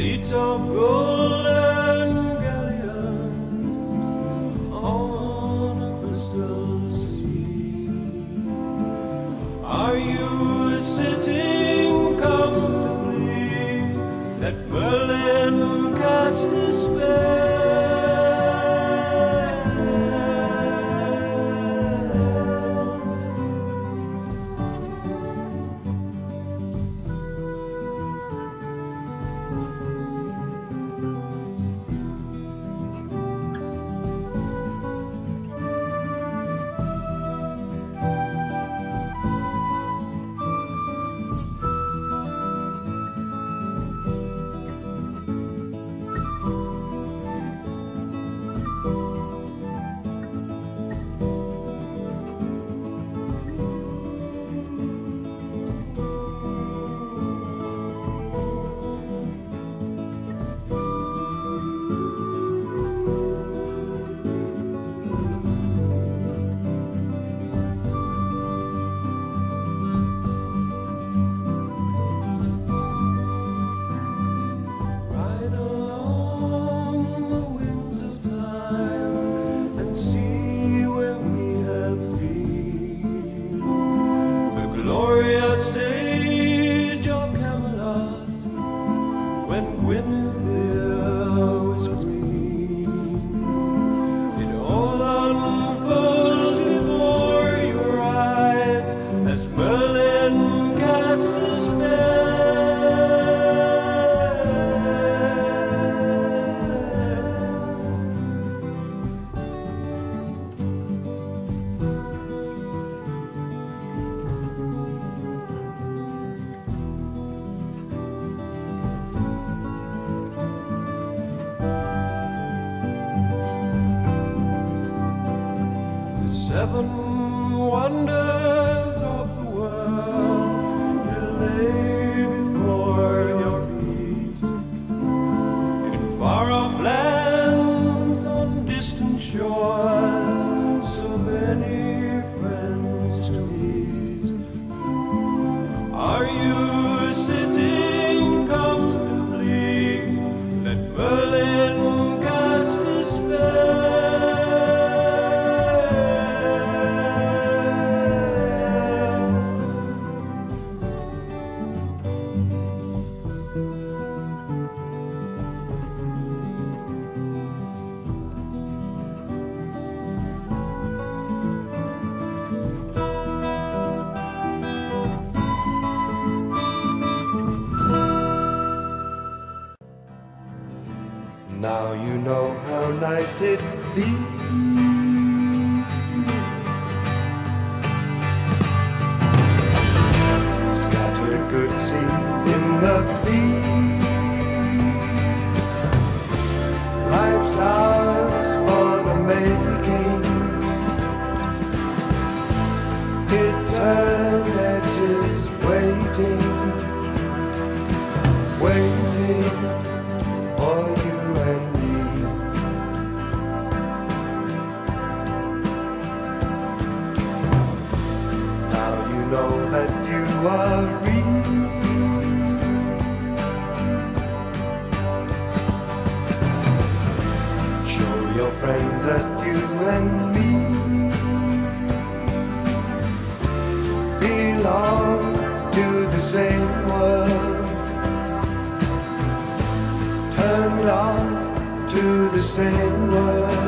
feet of gold. Wonders of the world will lay before your feet. In far off lands on distant shores, so many Now you know how nice it feels. World turned on to the same world.